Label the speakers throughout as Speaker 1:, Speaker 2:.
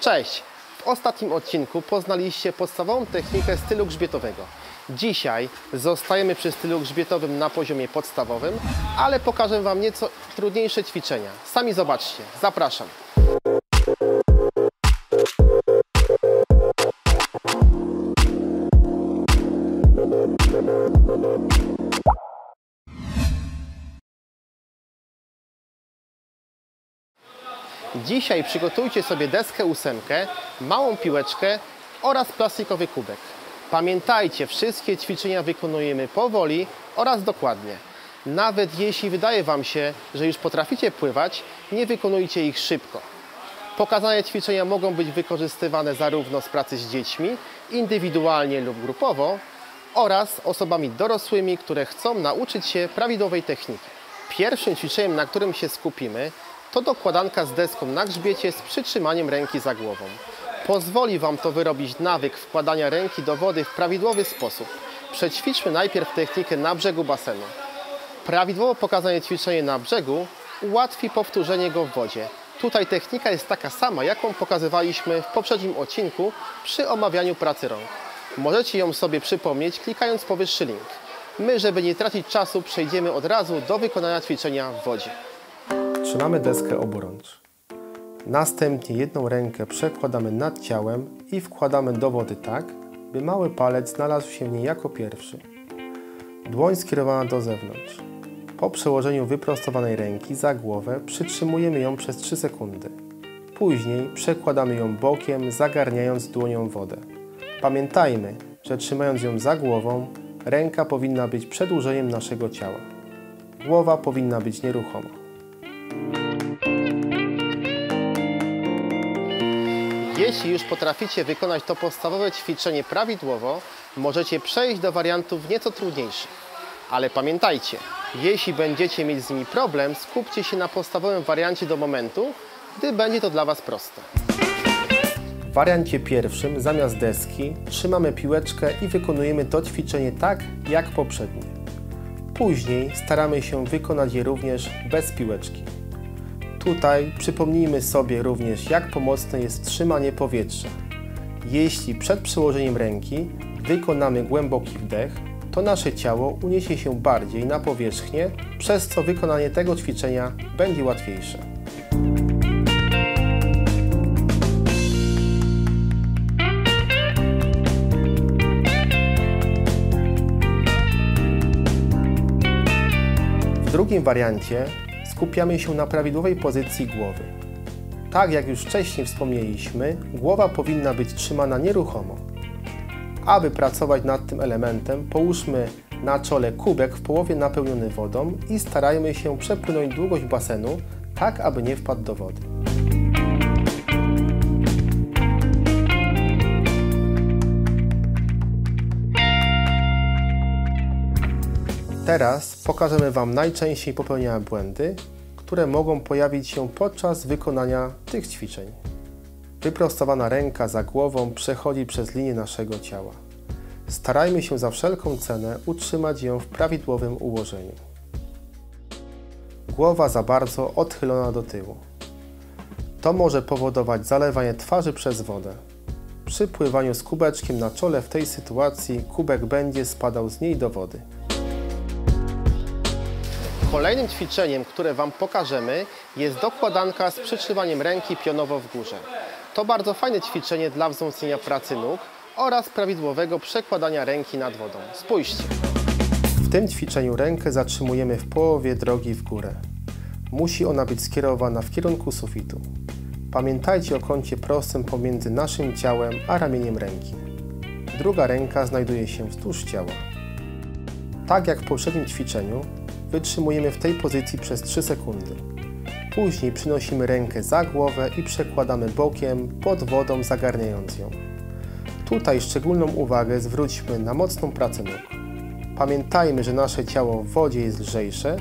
Speaker 1: Cześć! W ostatnim odcinku poznaliście podstawową technikę stylu grzbietowego. Dzisiaj zostajemy przy stylu grzbietowym na poziomie podstawowym, ale pokażę Wam nieco trudniejsze ćwiczenia. Sami zobaczcie. Zapraszam. Dzisiaj przygotujcie sobie deskę ósemkę, małą piłeczkę oraz plastikowy kubek. Pamiętajcie, wszystkie ćwiczenia wykonujemy powoli oraz dokładnie. Nawet jeśli wydaje Wam się, że już potraficie pływać, nie wykonujcie ich szybko. Pokazane ćwiczenia mogą być wykorzystywane zarówno z pracy z dziećmi, indywidualnie lub grupowo, oraz osobami dorosłymi, które chcą nauczyć się prawidłowej techniki. Pierwszym ćwiczeniem, na którym się skupimy, to dokładanka z deską na grzbiecie z przytrzymaniem ręki za głową. Pozwoli Wam to wyrobić nawyk wkładania ręki do wody w prawidłowy sposób. Przećwiczmy najpierw technikę na brzegu basenu. Prawidłowo pokazane ćwiczenie na brzegu ułatwi powtórzenie go w wodzie. Tutaj technika jest taka sama, jaką pokazywaliśmy w poprzednim odcinku przy omawianiu pracy rąk. Możecie ją sobie przypomnieć klikając powyższy link. My, żeby nie tracić czasu, przejdziemy od razu do wykonania ćwiczenia w wodzie. Trzymamy deskę oburącz. Następnie jedną rękę przekładamy nad ciałem i wkładamy do wody tak, by mały palec znalazł się w niej jako pierwszy. Dłoń skierowana do zewnątrz. Po przełożeniu wyprostowanej ręki za głowę przytrzymujemy ją przez 3 sekundy. Później przekładamy ją bokiem, zagarniając dłonią wodę. Pamiętajmy, że trzymając ją za głową, ręka powinna być przedłużeniem naszego ciała. Głowa powinna być nieruchoma. Jeśli już potraficie wykonać to podstawowe ćwiczenie prawidłowo, możecie przejść do wariantów nieco trudniejszych. Ale pamiętajcie, jeśli będziecie mieć z nimi problem, skupcie się na podstawowym wariancie do momentu, gdy będzie to dla Was proste. W wariancie pierwszym zamiast deski trzymamy piłeczkę i wykonujemy to ćwiczenie tak jak poprzednie. Później staramy się wykonać je również bez piłeczki. Tutaj przypomnijmy sobie również, jak pomocne jest trzymanie powietrza. Jeśli przed przyłożeniem ręki wykonamy głęboki wdech, to nasze ciało uniesie się bardziej na powierzchnię, przez co wykonanie tego ćwiczenia będzie łatwiejsze. W drugim wariancie skupiamy się na prawidłowej pozycji głowy. Tak jak już wcześniej wspomnieliśmy, głowa powinna być trzymana nieruchomo. Aby pracować nad tym elementem, połóżmy na czole kubek w połowie napełniony wodą i starajmy się przepłynąć długość basenu, tak aby nie wpadł do wody. Teraz pokażemy Wam najczęściej popełniane błędy, które mogą pojawić się podczas wykonania tych ćwiczeń. Wyprostowana ręka za głową przechodzi przez linię naszego ciała. Starajmy się za wszelką cenę utrzymać ją w prawidłowym ułożeniu. Głowa za bardzo odchylona do tyłu. To może powodować zalewanie twarzy przez wodę. Przy pływaniu z kubeczkiem na czole w tej sytuacji kubek będzie spadał z niej do wody. Kolejnym ćwiczeniem, które Wam pokażemy, jest dokładanka z przytrzymaniem ręki pionowo w górze. To bardzo fajne ćwiczenie dla wzmocnienia pracy nóg oraz prawidłowego przekładania ręki nad wodą. Spójrzcie. W tym ćwiczeniu rękę zatrzymujemy w połowie drogi w górę. Musi ona być skierowana w kierunku sufitu. Pamiętajcie o kącie prostym pomiędzy naszym ciałem a ramieniem ręki. Druga ręka znajduje się wzdłuż ciała. Tak jak w poprzednim ćwiczeniu, wytrzymujemy w tej pozycji przez 3 sekundy. Później przynosimy rękę za głowę i przekładamy bokiem pod wodą zagarniając ją. Tutaj szczególną uwagę zwróćmy na mocną pracę nóg. Pamiętajmy, że nasze ciało w wodzie jest lżejsze,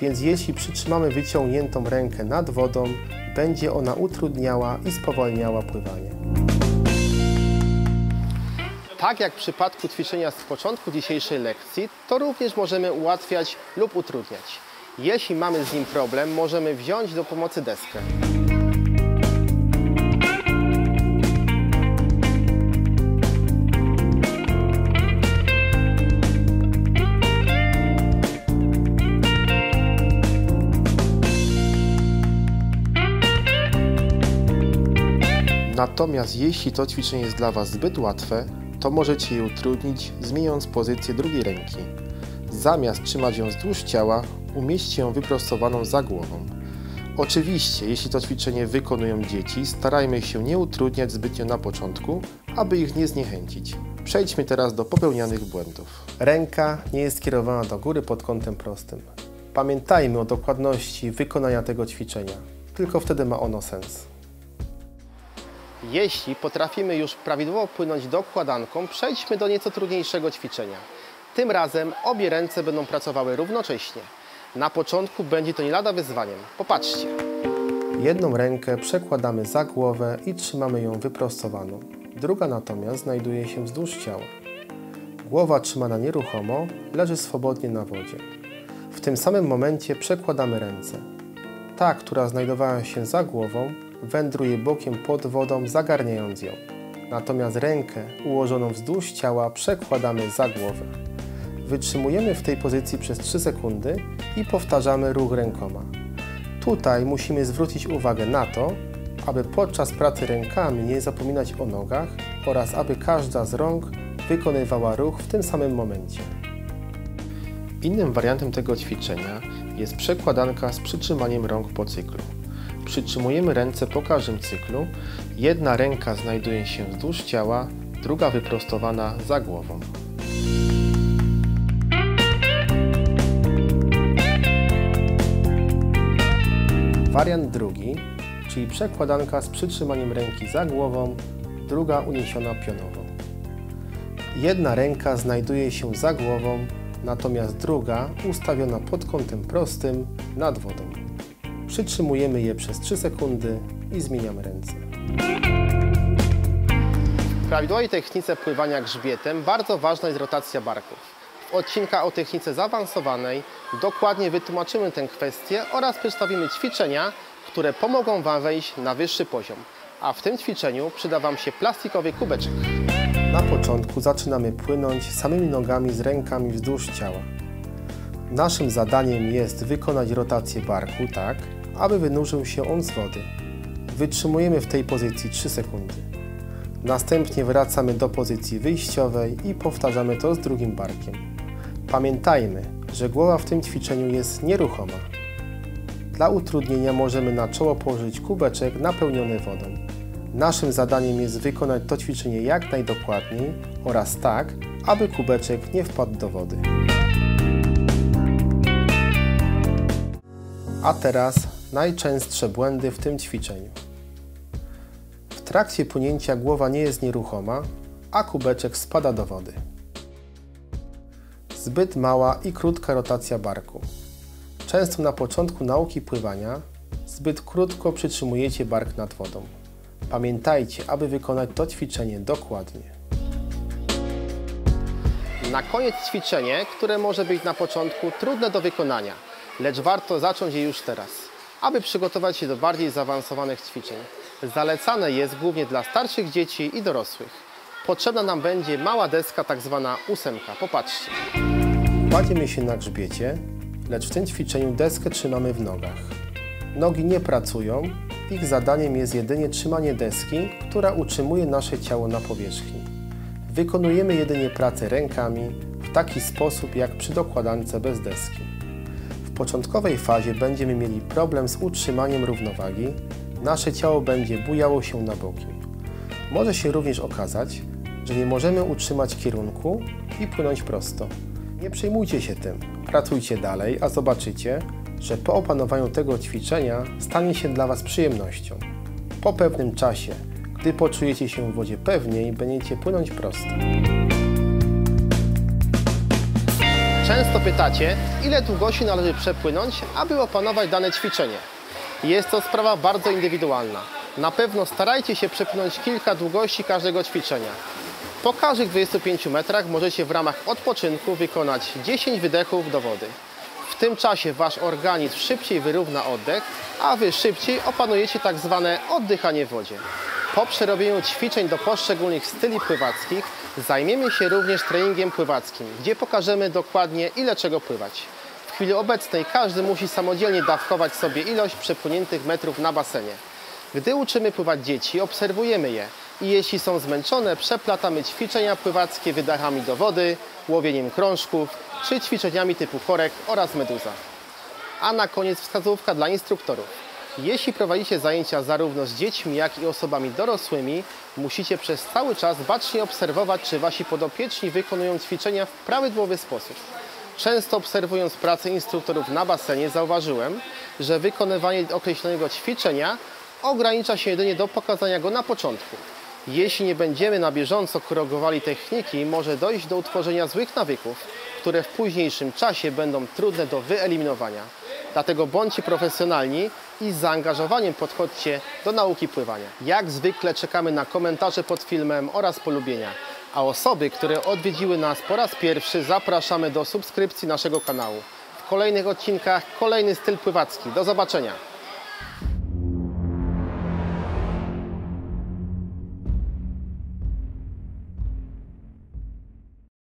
Speaker 1: więc jeśli przytrzymamy wyciągniętą rękę nad wodą, będzie ona utrudniała i spowalniała pływanie. Tak jak w przypadku ćwiczenia z początku dzisiejszej lekcji, to również możemy ułatwiać lub utrudniać. Jeśli mamy z nim problem, możemy wziąć do pomocy deskę. Natomiast jeśli to ćwiczenie jest dla Was zbyt łatwe, to możecie je utrudnić zmieniając pozycję drugiej ręki. Zamiast trzymać ją wzdłuż ciała, umieśćcie ją wyprostowaną za głową. Oczywiście, jeśli to ćwiczenie wykonują dzieci, starajmy się nie utrudniać zbytnio na początku, aby ich nie zniechęcić. Przejdźmy teraz do popełnianych błędów. Ręka nie jest kierowana do góry pod kątem prostym. Pamiętajmy o dokładności wykonania tego ćwiczenia, tylko wtedy ma ono sens. Jeśli potrafimy już prawidłowo płynąć dokładanką, przejdźmy do nieco trudniejszego ćwiczenia. Tym razem obie ręce będą pracowały równocześnie. Na początku będzie to nie lada wyzwaniem. Popatrzcie. Jedną rękę przekładamy za głowę i trzymamy ją wyprostowaną. Druga natomiast znajduje się wzdłuż ciała. Głowa trzymana nieruchomo, leży swobodnie na wodzie. W tym samym momencie przekładamy ręce. Ta, która znajdowała się za głową, wędruje bokiem pod wodą, zagarniając ją. Natomiast rękę ułożoną wzdłuż ciała przekładamy za głowę. Wytrzymujemy w tej pozycji przez 3 sekundy i powtarzamy ruch rękoma. Tutaj musimy zwrócić uwagę na to, aby podczas pracy rękami nie zapominać o nogach oraz aby każda z rąk wykonywała ruch w tym samym momencie. Innym wariantem tego ćwiczenia jest przekładanka z przytrzymaniem rąk po cyklu. Przytrzymujemy ręce po każdym cyklu. Jedna ręka znajduje się wzdłuż ciała, druga wyprostowana za głową. Wariant drugi, czyli przekładanka z przytrzymaniem ręki za głową, druga uniesiona pionowo. Jedna ręka znajduje się za głową, natomiast druga ustawiona pod kątem prostym nad wodą. Przytrzymujemy je przez 3 sekundy i zmieniamy ręce. W prawidłowej technice pływania grzbietem bardzo ważna jest rotacja barków. W odcinkach o technice zaawansowanej dokładnie wytłumaczymy tę kwestię oraz przedstawimy ćwiczenia, które pomogą Wam wejść na wyższy poziom. A w tym ćwiczeniu przyda Wam się plastikowy kubeczek. Na początku zaczynamy płynąć samymi nogami z rękami wzdłuż ciała. Naszym zadaniem jest wykonać rotację barku tak, aby wynurzył się on z wody. Wytrzymujemy w tej pozycji 3 sekundy. Następnie wracamy do pozycji wyjściowej i powtarzamy to z drugim barkiem. Pamiętajmy, że głowa w tym ćwiczeniu jest nieruchoma. Dla utrudnienia możemy na czoło położyć kubeczek napełniony wodą. Naszym zadaniem jest wykonać to ćwiczenie jak najdokładniej oraz tak, aby kubeczek nie wpadł do wody. A teraz najczęstsze błędy w tym ćwiczeniu. W trakcie płynięcia głowa nie jest nieruchoma, a kubeczek spada do wody. Zbyt mała i krótka rotacja barku. Często na początku nauki pływania zbyt krótko przytrzymujecie bark nad wodą. Pamiętajcie, aby wykonać to ćwiczenie dokładnie. Na koniec ćwiczenie, które może być na początku trudne do wykonania, lecz warto zacząć je już teraz, aby przygotować się do bardziej zaawansowanych ćwiczeń. Zalecane jest głównie dla starszych dzieci i dorosłych. Potrzebna nam będzie mała deska, tak zwana ósemka. Popatrzcie. Kładziemy się na grzbiecie, lecz w tym ćwiczeniu deskę trzymamy w nogach. Nogi nie pracują, ich zadaniem jest jedynie trzymanie deski, która utrzymuje nasze ciało na powierzchni. Wykonujemy jedynie pracę rękami w taki sposób jak przy dokładance bez deski. Początkowej fazie będziemy mieli problem z utrzymaniem równowagi, nasze ciało będzie bujało się na boki. Może się również okazać, że nie możemy utrzymać kierunku i płynąć prosto. Nie przejmujcie się tym, pracujcie dalej, a zobaczycie, że po opanowaniu tego ćwiczenia stanie się dla Was przyjemnością. Po pewnym czasie, gdy poczujecie się w wodzie pewniej, będziecie płynąć prosto. Często pytacie, ile długości należy przepłynąć, aby opanować dane ćwiczenie. Jest to sprawa bardzo indywidualna. Na pewno starajcie się przepłynąć kilka długości każdego ćwiczenia. Po każdych 25 metrach możecie w ramach odpoczynku wykonać 10 wydechów do wody. W tym czasie Wasz organizm szybciej wyrówna oddech, a Wy szybciej opanujecie tak zwane oddychanie w wodzie. Po przerobieniu ćwiczeń do poszczególnych styli pływackich zajmiemy się również treningiem pływackim, gdzie pokażemy dokładnie ile czego pływać. W chwili obecnej każdy musi samodzielnie dawkować sobie ilość przepłyniętych metrów na basenie. Gdy uczymy pływać dzieci, obserwujemy je i jeśli są zmęczone, przeplatamy ćwiczenia pływackie wydechami do wody, łowieniem krążków czy ćwiczeniami typu korek oraz meduza. A na koniec wskazówka dla instruktorów. Jeśli prowadzicie zajęcia zarówno z dziećmi, jak i osobami dorosłymi, musicie przez cały czas bacznie obserwować, czy wasi podopieczni wykonują ćwiczenia w prawidłowy sposób. Często obserwując pracę instruktorów na basenie zauważyłem, że wykonywanie określonego ćwiczenia ogranicza się jedynie do pokazania go na początku. Jeśli nie będziemy na bieżąco korygowali techniki, może dojść do utworzenia złych nawyków, które w późniejszym czasie będą trudne do wyeliminowania. Dlatego bądźcie profesjonalni i z zaangażowaniem podchodźcie do nauki pływania. Jak zwykle czekamy na komentarze pod filmem oraz polubienia. A osoby, które odwiedziły nas po raz pierwszy, zapraszamy do subskrypcji naszego kanału. W kolejnych odcinkach kolejny styl pływacki. Do zobaczenia!